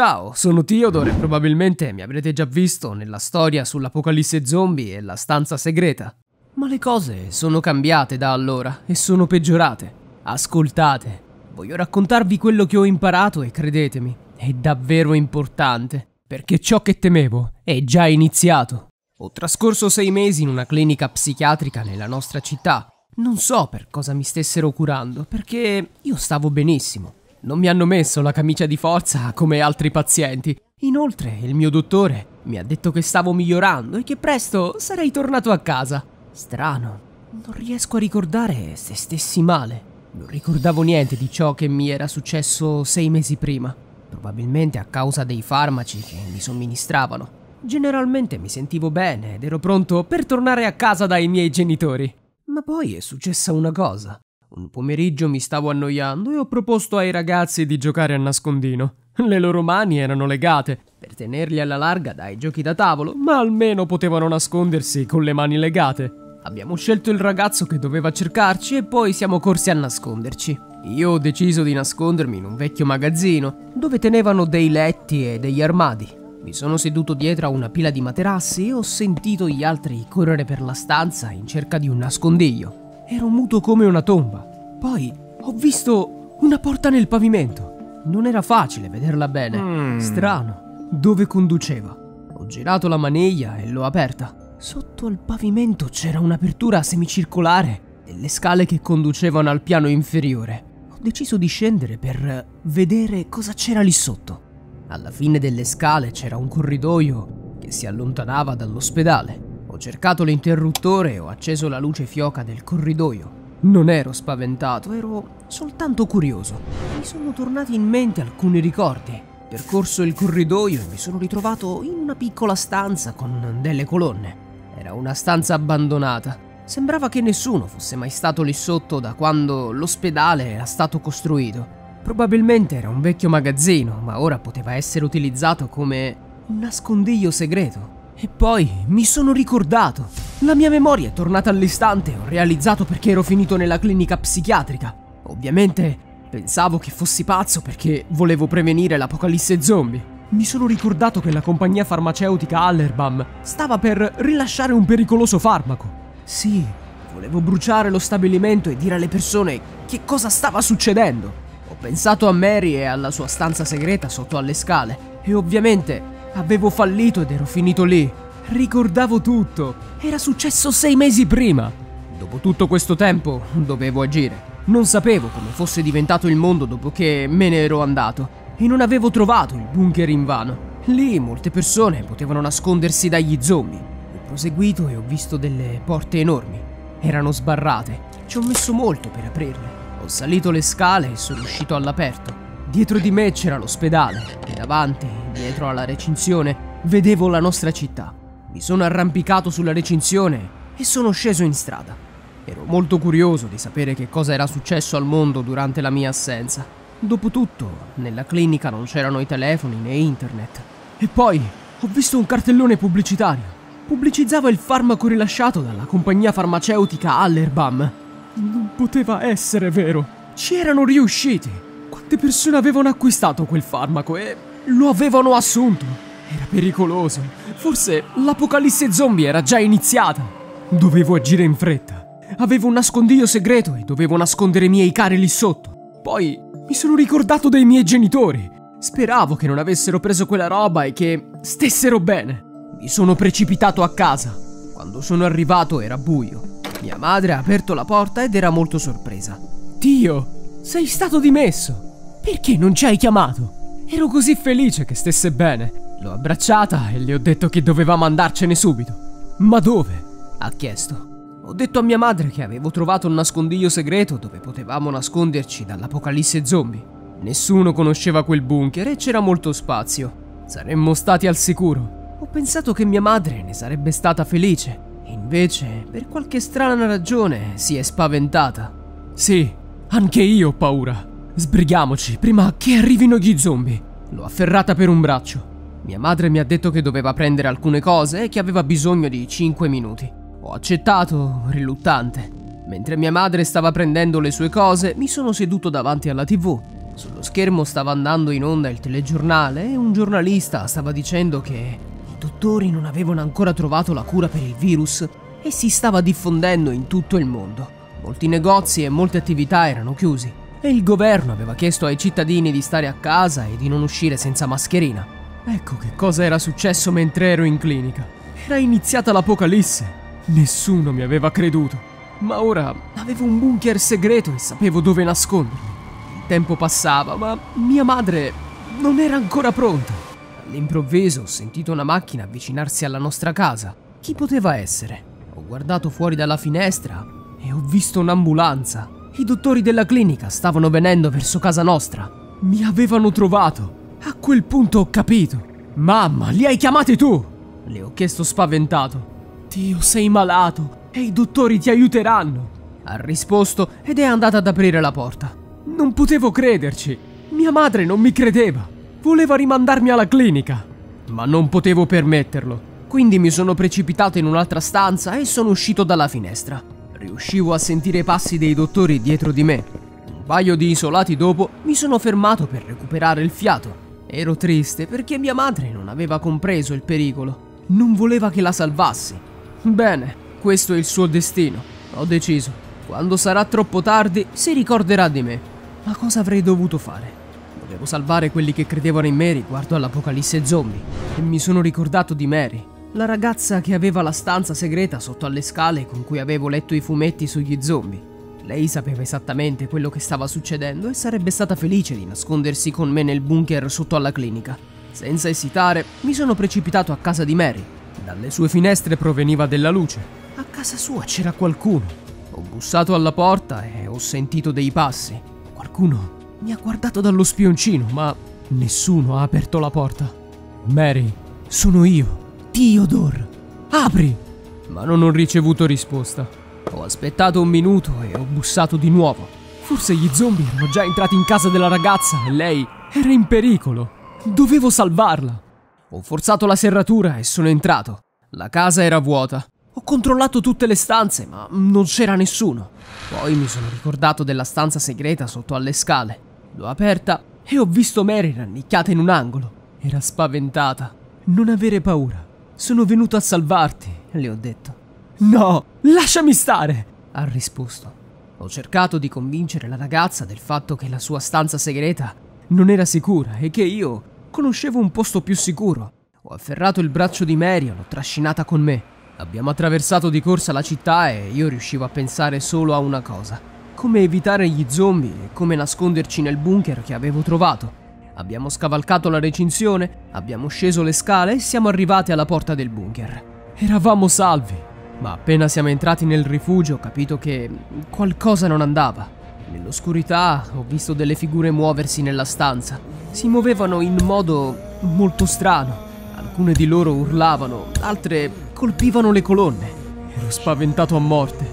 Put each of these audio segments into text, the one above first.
Ciao, sono Theodore e probabilmente mi avrete già visto nella storia sull'apocalisse zombie e la stanza segreta. Ma le cose sono cambiate da allora e sono peggiorate. Ascoltate, voglio raccontarvi quello che ho imparato e credetemi, è davvero importante, perché ciò che temevo è già iniziato. Ho trascorso sei mesi in una clinica psichiatrica nella nostra città. Non so per cosa mi stessero curando, perché io stavo benissimo. Non mi hanno messo la camicia di forza come altri pazienti. Inoltre, il mio dottore mi ha detto che stavo migliorando e che presto sarei tornato a casa. Strano, non riesco a ricordare se stessi male. Non ricordavo niente di ciò che mi era successo sei mesi prima, probabilmente a causa dei farmaci che mi somministravano. Generalmente mi sentivo bene ed ero pronto per tornare a casa dai miei genitori. Ma poi è successa una cosa. Un pomeriggio mi stavo annoiando e ho proposto ai ragazzi di giocare a nascondino. Le loro mani erano legate per tenerli alla larga dai giochi da tavolo, ma almeno potevano nascondersi con le mani legate. Abbiamo scelto il ragazzo che doveva cercarci e poi siamo corsi a nasconderci. Io ho deciso di nascondermi in un vecchio magazzino dove tenevano dei letti e degli armadi. Mi sono seduto dietro a una pila di materassi e ho sentito gli altri correre per la stanza in cerca di un nascondiglio. Ero muto come una tomba. Poi ho visto una porta nel pavimento. Non era facile vederla bene. Mm. Strano. Dove conduceva? Ho girato la maniglia e l'ho aperta. Sotto al pavimento c'era un'apertura semicircolare delle scale che conducevano al piano inferiore. Ho deciso di scendere per vedere cosa c'era lì sotto. Alla fine delle scale c'era un corridoio che si allontanava dall'ospedale. Ho cercato l'interruttore e ho acceso la luce fioca del corridoio. Non ero spaventato, ero soltanto curioso. Mi sono tornati in mente alcuni ricordi. Percorso il corridoio e mi sono ritrovato in una piccola stanza con delle colonne. Era una stanza abbandonata. Sembrava che nessuno fosse mai stato lì sotto da quando l'ospedale era stato costruito. Probabilmente era un vecchio magazzino, ma ora poteva essere utilizzato come un nascondiglio segreto. E poi mi sono ricordato. La mia memoria è tornata all'istante ho realizzato perché ero finito nella clinica psichiatrica. Ovviamente pensavo che fossi pazzo perché volevo prevenire l'apocalisse zombie. Mi sono ricordato che la compagnia farmaceutica Allerbam stava per rilasciare un pericoloso farmaco. Sì, volevo bruciare lo stabilimento e dire alle persone che cosa stava succedendo. Ho pensato a Mary e alla sua stanza segreta sotto alle scale e ovviamente avevo fallito ed ero finito lì. Ricordavo tutto. Era successo sei mesi prima. Dopo tutto questo tempo dovevo agire. Non sapevo come fosse diventato il mondo dopo che me ne ero andato e non avevo trovato il bunker invano. Lì molte persone potevano nascondersi dagli zombie. Ho proseguito e ho visto delle porte enormi. Erano sbarrate. Ci ho messo molto per aprirle. Ho salito le scale e sono uscito all'aperto. Dietro di me c'era l'ospedale e davanti, dietro alla recinzione, vedevo la nostra città. Mi sono arrampicato sulla recinzione e sono sceso in strada. Ero molto curioso di sapere che cosa era successo al mondo durante la mia assenza. Dopotutto, nella clinica non c'erano i telefoni né internet. E poi ho visto un cartellone pubblicitario. Pubblicizzava il farmaco rilasciato dalla compagnia farmaceutica Allerbam. Non poteva essere vero. Ci erano riusciti. Quante persone avevano acquistato quel farmaco e lo avevano assunto? Era pericoloso. Forse l'apocalisse zombie era già iniziata. Dovevo agire in fretta. Avevo un nascondiglio segreto e dovevo nascondere i miei cari lì sotto. Poi mi sono ricordato dei miei genitori. Speravo che non avessero preso quella roba e che stessero bene. Mi sono precipitato a casa. Quando sono arrivato era buio. Mia madre ha aperto la porta ed era molto sorpresa. Dio, sei stato dimesso. Perché non ci hai chiamato? Ero così felice che stesse bene. L'ho abbracciata e le ho detto che dovevamo andarcene subito. Ma dove? ha chiesto. Ho detto a mia madre che avevo trovato un nascondiglio segreto dove potevamo nasconderci dall'apocalisse zombie. Nessuno conosceva quel bunker e c'era molto spazio. Saremmo stati al sicuro. Ho pensato che mia madre ne sarebbe stata felice. Invece, per qualche strana ragione, si è spaventata. Sì, anche io ho paura. Sbrighiamoci prima che arrivino gli zombie. L'ho afferrata per un braccio. Mia madre mi ha detto che doveva prendere alcune cose e che aveva bisogno di 5 minuti. Ho accettato, riluttante. Mentre mia madre stava prendendo le sue cose, mi sono seduto davanti alla tv. Sullo schermo stava andando in onda il telegiornale e un giornalista stava dicendo che i dottori non avevano ancora trovato la cura per il virus e si stava diffondendo in tutto il mondo. Molti negozi e molte attività erano chiusi e il governo aveva chiesto ai cittadini di stare a casa e di non uscire senza mascherina. Ecco che cosa era successo mentre ero in clinica. Era iniziata l'apocalisse. Nessuno mi aveva creduto. Ma ora avevo un bunker segreto e sapevo dove nascondermi. Il tempo passava, ma mia madre non era ancora pronta. All'improvviso ho sentito una macchina avvicinarsi alla nostra casa. Chi poteva essere? Ho guardato fuori dalla finestra e ho visto un'ambulanza. I dottori della clinica stavano venendo verso casa nostra. Mi avevano trovato. A quel punto ho capito. Mamma, li hai chiamati tu? Le ho chiesto spaventato. Dio, sei malato e i dottori ti aiuteranno. Ha risposto ed è andata ad aprire la porta. Non potevo crederci. Mia madre non mi credeva. Voleva rimandarmi alla clinica. Ma non potevo permetterlo. Quindi mi sono precipitato in un'altra stanza e sono uscito dalla finestra. Riuscivo a sentire i passi dei dottori dietro di me. Un paio di isolati dopo mi sono fermato per recuperare il fiato. Ero triste perché mia madre non aveva compreso il pericolo. Non voleva che la salvassi. Bene, questo è il suo destino. Ho deciso. Quando sarà troppo tardi si ricorderà di me. Ma cosa avrei dovuto fare? Dovevo salvare quelli che credevano in me riguardo all'apocalisse zombie. E mi sono ricordato di Mary, la ragazza che aveva la stanza segreta sotto alle scale con cui avevo letto i fumetti sugli zombie. Lei sapeva esattamente quello che stava succedendo e sarebbe stata felice di nascondersi con me nel bunker sotto alla clinica. Senza esitare, mi sono precipitato a casa di Mary. Dalle sue finestre proveniva della luce. A casa sua c'era qualcuno. Ho bussato alla porta e ho sentito dei passi. Qualcuno mi ha guardato dallo spioncino, ma nessuno ha aperto la porta. Mary, sono io. Theodore! Apri! Ma non ho ricevuto risposta. Ho aspettato un minuto e ho bussato di nuovo. Forse gli zombie erano già entrati in casa della ragazza e lei era in pericolo. Dovevo salvarla. Ho forzato la serratura e sono entrato. La casa era vuota. Ho controllato tutte le stanze, ma non c'era nessuno. Poi mi sono ricordato della stanza segreta sotto alle scale. L'ho aperta e ho visto Mary rannicchiata in un angolo. Era spaventata. Non avere paura. Sono venuto a salvarti, le ho detto. No, lasciami stare, ha risposto. Ho cercato di convincere la ragazza del fatto che la sua stanza segreta non era sicura e che io conoscevo un posto più sicuro. Ho afferrato il braccio di Mary e l'ho trascinata con me. Abbiamo attraversato di corsa la città e io riuscivo a pensare solo a una cosa. Come evitare gli zombie e come nasconderci nel bunker che avevo trovato. Abbiamo scavalcato la recinzione, abbiamo sceso le scale e siamo arrivati alla porta del bunker. Eravamo salvi, ma appena siamo entrati nel rifugio ho capito che qualcosa non andava. Nell'oscurità ho visto delle figure muoversi nella stanza. Si muovevano in modo molto strano. Alcune di loro urlavano, altre colpivano le colonne. Ero spaventato a morte.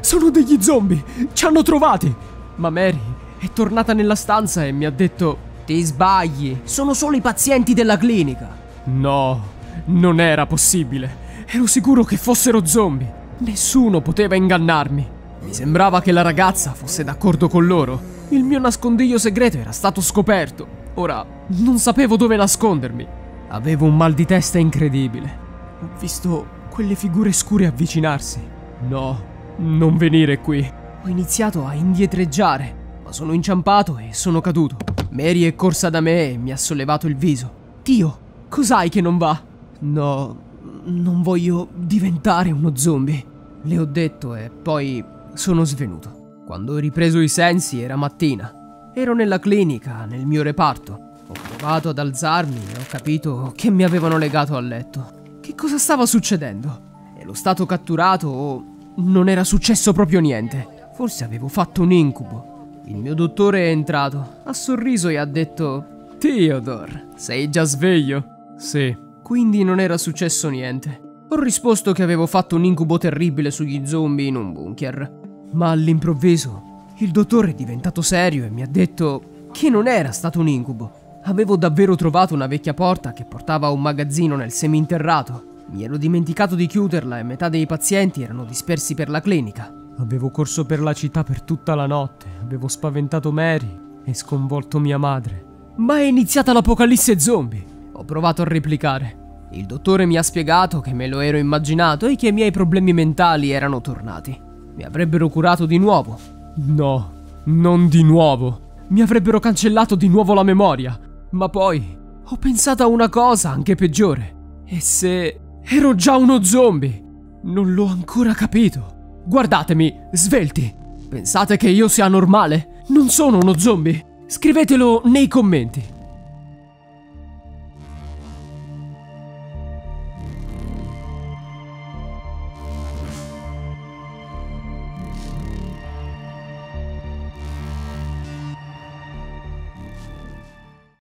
Sono degli zombie! Ci hanno trovati! Ma Mary è tornata nella stanza e mi ha detto ti sbagli, sono solo i pazienti della clinica. No, non era possibile. Ero sicuro che fossero zombie. Nessuno poteva ingannarmi. Mi sembrava che la ragazza fosse d'accordo con loro. Il mio nascondiglio segreto era stato scoperto. Ora non sapevo dove nascondermi. Avevo un mal di testa incredibile. Ho visto quelle figure scure avvicinarsi. No, non venire qui. Ho iniziato a indietreggiare, ma sono inciampato e sono caduto. Mary è corsa da me e mi ha sollevato il viso. Dio, cos'hai che non va? No, non voglio diventare uno zombie. Le ho detto e poi sono svenuto. Quando ho ripreso i sensi era mattina. Ero nella clinica, nel mio reparto. Ho provato ad alzarmi e ho capito che mi avevano legato al letto. Che cosa stava succedendo? Ero stato catturato o non era successo proprio niente? Forse avevo fatto un incubo. Il mio dottore è entrato, ha sorriso e ha detto: Theodore, sei già sveglio? Sì. Quindi non era successo niente. Ho risposto che avevo fatto un incubo terribile sugli zombie in un bunker. Ma all'improvviso il dottore è diventato serio e mi ha detto che non era stato un incubo. Avevo davvero trovato una vecchia porta che portava a un magazzino nel seminterrato. Mi ero dimenticato di chiuderla e metà dei pazienti erano dispersi per la clinica. Avevo corso per la città per tutta la notte, avevo spaventato Mary e sconvolto mia madre. Ma è iniziata l'apocalisse zombie. Ho provato a replicare. Il dottore mi ha spiegato che me lo ero immaginato e che i miei problemi mentali erano tornati. Mi avrebbero curato di nuovo. No, non di nuovo. Mi avrebbero cancellato di nuovo la memoria. Ma poi ho pensato a una cosa anche peggiore. E se ero già uno zombie? Non l'ho ancora capito. Guardatemi, svelti. Pensate che io sia normale? Non sono uno zombie? Scrivetelo nei commenti.